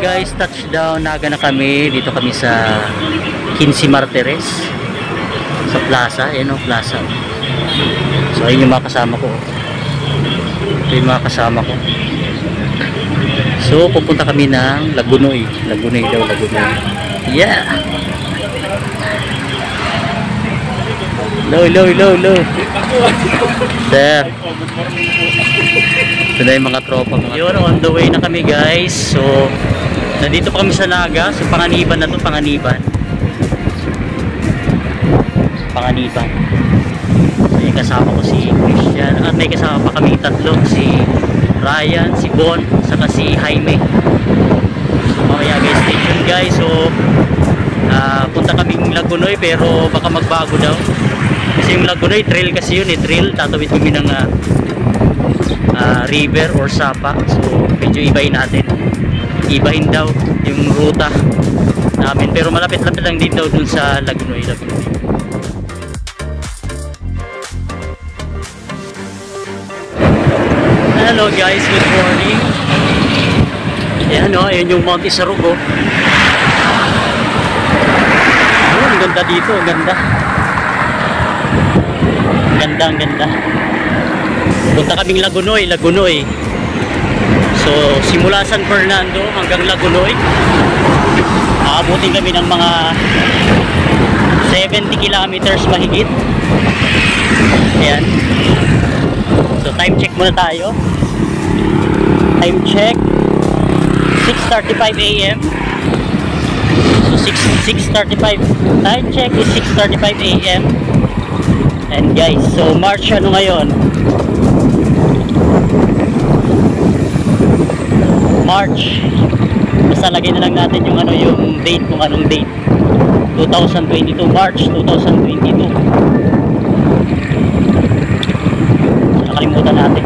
guys, touchdown. Naga na kami. Dito kami sa 15 Martires. Sa plaza. Ayan o, plaza. So, ayun yung mga kasama ko. Ito yung mga kasama ko. So, pupunta kami ng Lagunoy. Lagunoy daw, Lagunoy. Yeah! Low, low, low, low. Sir. Ito na yung mga tropa. Mga Yun, on the way na kami guys. So, nandito kami sa Naga. So, panganiban na to, panganiban. Panganiban. So, kasama ko si Christian. At may kasama pa kami tatlo. Si Ryan, si Bon, saka si Jaime. So, mamaya guys, stay tuned guys. So, ah, punta kaming Lagunoy pero baka magbago daw. Kasi yung Lagunoy, trail kasi yun eh. Trail, tatawid kami ng ah, ah, river or sapa. So, medyo ibahin natin. Ibahin daw yung ruta namin. Pero malapit-lapit lang din daw dun sa Lagunoy. Lagunoy. Hello guys, good morning. Ayan o, ayan yung Mount Isarog oh. Oh, ang ganda dito, ang ganda. Ang Ganda, ang ganda. Punta kaming Lagunoy, Lagunoy. So, simula San Fernando hanggang Lagunoy. Aabutin kami ng mga 70 kilometers mahigit. Ayan. So, time check muna tayo. Time check. 6.35 a.m. So 6 6:35 time check is 6:35 a.m. And guys, so March ano ngayon? March. Basta lagay na lang natin yung ano yung date kung anong date. 2022 March 2022. So, nakalimutan natin.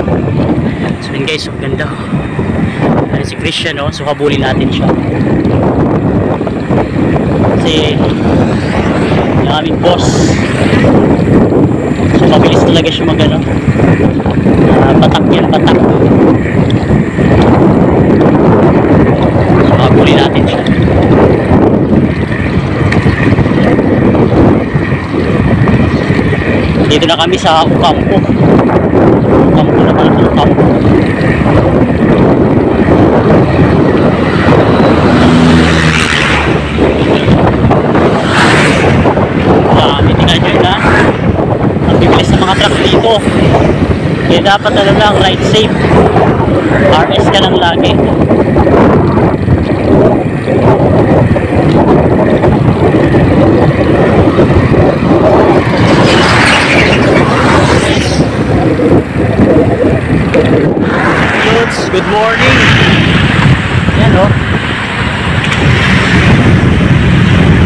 So yun guys, ang ganda. Ayan si Christian no, so habulin natin siya kasi yung aming boss so mabilis talaga siya mag ano uh, patak yan patak habulin natin siya. Dito na kami sa Ukampo. Ukampo naman ito Ukampo. Dami tingnan nyo ha ang bibilis ng mga truck dito. Kaya dapat ano lang ride safe. RS ka lang lagi Youths, good morning yan o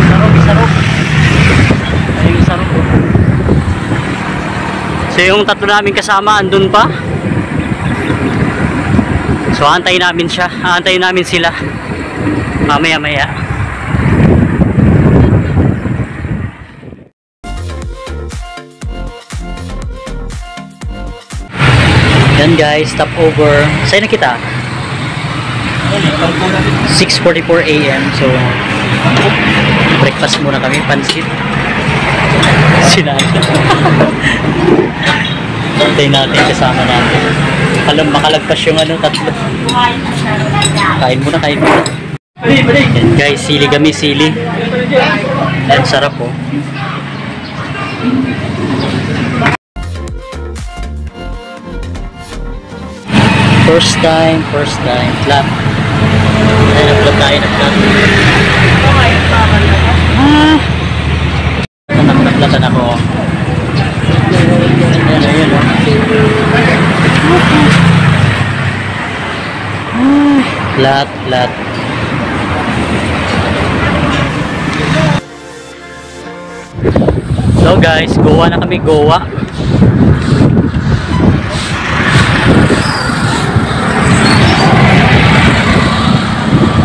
sarap sarap Ayun yung sarap po. So yung tatlo namin kasama andun pa. So antayin namin siya. Aantayin namin sila. Mamaya maya. Yan guys, stop over. Saan na kita? 6.44 a.m. So, breakfast muna kami, pansit. Sinasa. Antayin natin kasama natin. Alam, makalagpas yung ano, tatlo. Kain muna, kain muna. Yan guys, sili kami, sili. Yan, sarap oh. First time, first time. Clap. Ay, nag-vlog tayo, nag-vlog. Ah! Nag-vlogan ako. Ayan, ayun, oh. So guys, Goa na kami, Goa.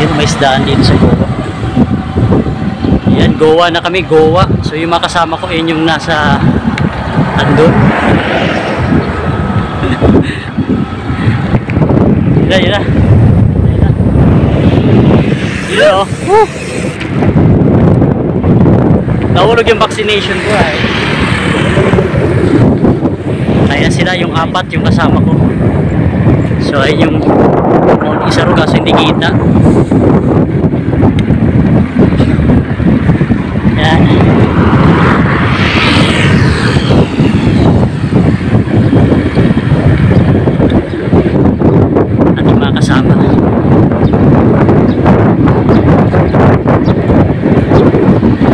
Yun, may isdaan dito sa Goa. Goa na kami, Goa. So yung mga ko, yun yung nasa andun. yun na, yun na. Yun oh. Woo! Yung vaccination ko ay. Ayan sila yung apat yung kasama ko. So ayun yung Mount Isaru kaso hindi kita. Yan. Ating mga kasama.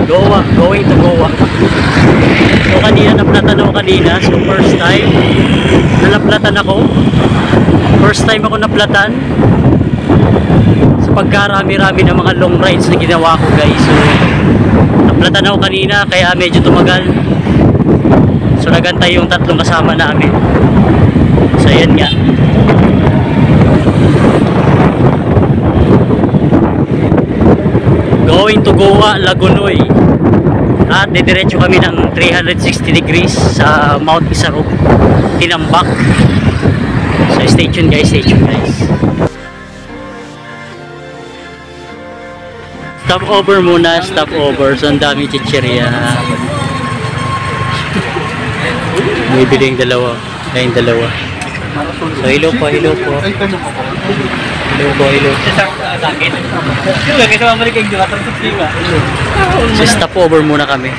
Goa, going to Goa. So kanina naplatan kanina, so first time nalaplatan ako. First time ako naplatan. Sa pagkarami-rami ng mga long rides na ginawa ko guys. So naplatan ako kanina kaya medyo tumagal. So nagantay yung tatlong kasama namin. So yan nga. Going to Goa, Lagunoy. At didiretso kami ng 360 degrees sa Mount Isaru, Tinambak. So stay tuned guys, stay tuned guys. Stop over muna, stop over. So ang dami chichirya. May biling dalawa. Ayun dalawa. So hello po, hello po. Hello po, hello po. So stop over muna kami.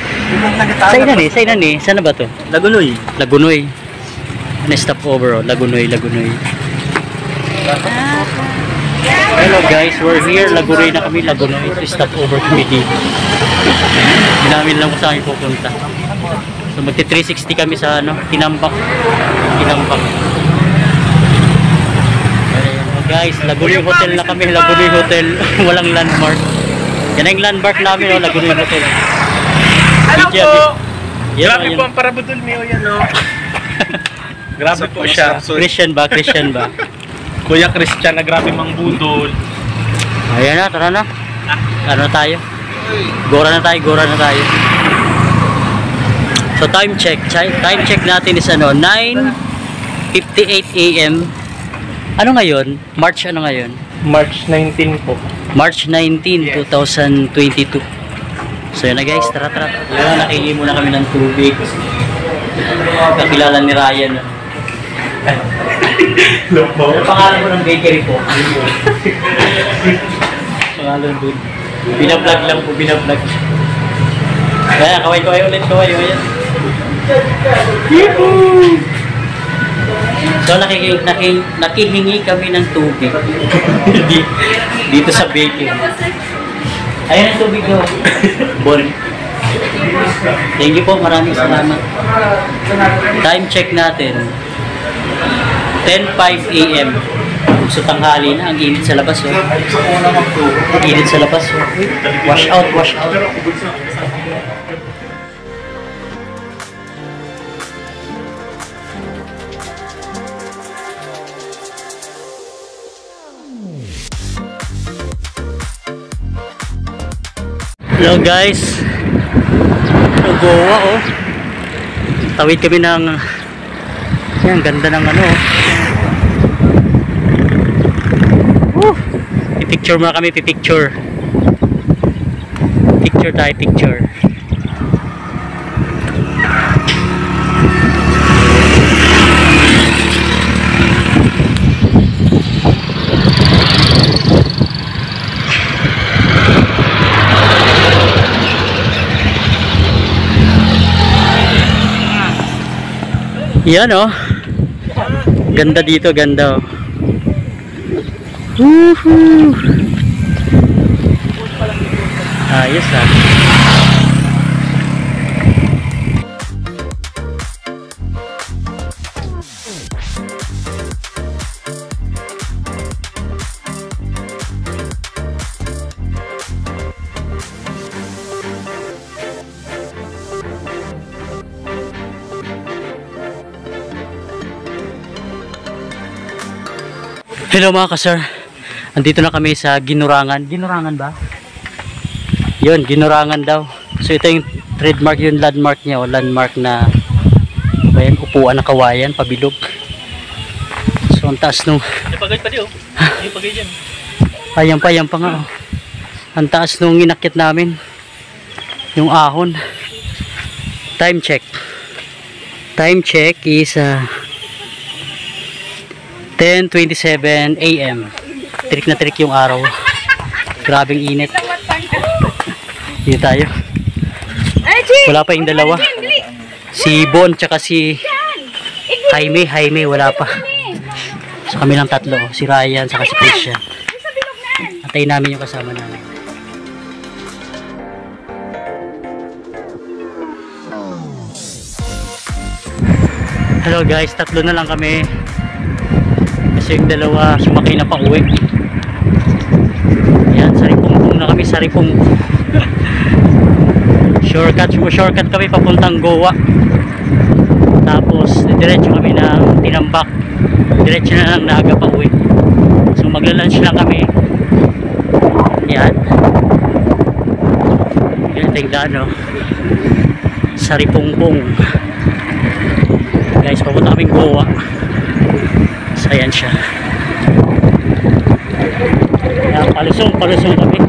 Sa ina ni, sa ina ni. Saan na ba to? Lagunoy. Lagunoy. Ano stop over oh. Lagunoy, Lagunoy. Hello guys, we're here. Lagunoy na kami, Lagunoy. Stop over kami dito. Hindi namin lang kung saan pupunta. So magti 360 kami sa ano, Tinambak. Tinambak. Guys, Lagunoy Hotel na kami, Lagunoy Hotel. Walang landmark. Yan ang landmark namin, oh, Lagunoy Hotel. Hello Video, po! Yan, Grabe oh, po yan. ang parabudol Mio yan, no? grabe po siya. Christian ba? Christian ba? Kuya Christian na grabe mang budol. Ayan na, tara na. Ano na tayo? Gora na tayo, gora na tayo. So time check, time check natin is ano, 9.58 a.m. Ano ngayon? March ano ngayon? March 19 po. March 19, 2022. So yun na guys, tara tara. Ayan, nakihingi muna kami ng tubig. Kakilala ni Ryan. Lopo. Ano pangalan mo ng bakery po? pangalan po. Binablog lang po, binablog. Kaya, kaway-kaway ulit, kaway, ayan. So, nakiki, naki, nakihingi kami ng tubig. Di- Dito sa bakery. Ayun ang tubig ko. Bon. Thank you po, maraming salamat. Time check natin. 10.05 a.m. So tanghali na, ang init sa labas oh. Ang init sa labas oh. Wash out, wash out. Hello guys. Goa oh. Tawid kami ng Ayan, ganda ng ano. oh. Pipicture muna kami, pipicture. Picture tayo, picture. Yan oh. Ganda dito, ganda oh. Woohoo! Ayos ah. Hello mga kasar. Andito na kami sa Ginurangan. Ginurangan ba? Yun, Ginurangan daw. So ito yung trademark yung landmark niya o landmark na ba yan, upuan ng kawayan, pabilog. So ang taas nung Yung pagay pa di, oh. Yung pagay dyan. ayan pa, ayan pa nga. Oh. Ang taas nung inakit namin. Yung ahon. Time check. Time check is uh, 10.27 a.m. Trick na trick yung araw. Grabing init. Dito tayo. Wala pa yung dalawa. Si Bon tsaka si Jaime. Jaime wala pa. So kami lang tatlo. Si Ryan tsaka si Christian. Antayin namin yung kasama namin. Hello guys, tatlo na lang kami. Kasi yung dalawa sumakay na pa uwi. Yan, saripong na kami, saripong. shortcut, shortcut kami papuntang Goa. Tapos, diretso kami ng Tinambak. Diretso na lang naga pa uwi. So, magla-lunch lang kami. Yan. Yan, tingnan, no? Saripongpong. Guys, papunta kaming Goa. So, ayan siya. Yan, palusong, palusong kami.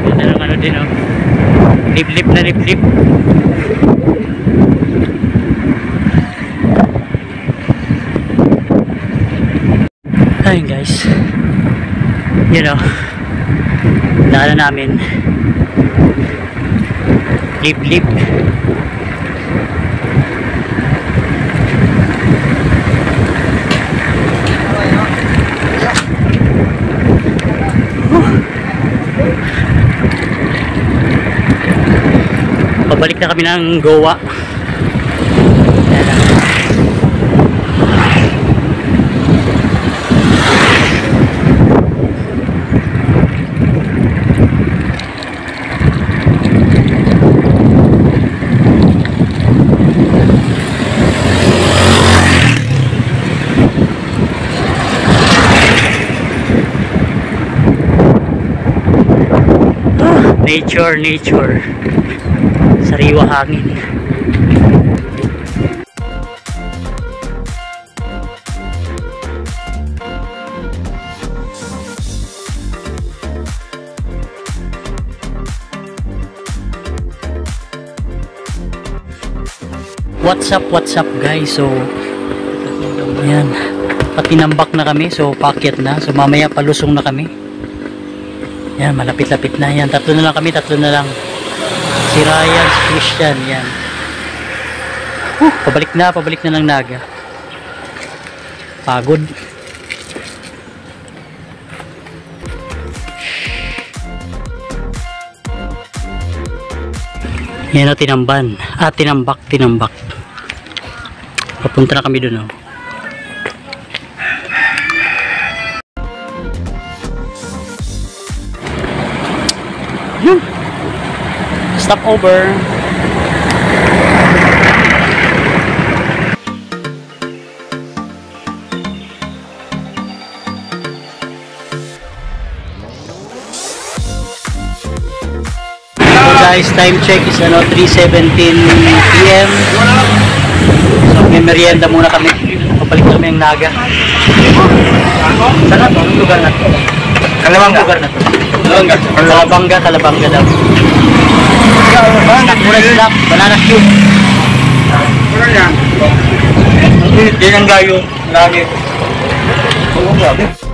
Ganda ng ano din, oh. Lip-lip na lip-lip. Ayun guys. You know, daanan namin. Lip-lip. Pabalik na kami ng Goa. Nature, nature. Sariwa hangin. What's up, what's up guys? So, ayan. Patinambak na kami. So, packet na. So, mamaya palusong na kami. Yan, malapit-lapit na. Yan, tatlo na lang kami. Tatlo na lang. Si Ryan, Christian. Yan. Uh, pabalik na. Pabalik na ng Naga. Pagod. Yan o, tinamban. Ah, tinambak, tinambak. Papunta na kami dun, oh. Stop over. Guys, time check is ano 3:17 PM. So may merienda muna kami. Papalit kami ng Naga. Saan na to? Anong lugar na to? Kalabanga. lugar na to? Kalabanga, Kalabanga daw. Banana snack, banana cube. Ano yan? Hindi ng gayo. Lagi. Oo, grabe.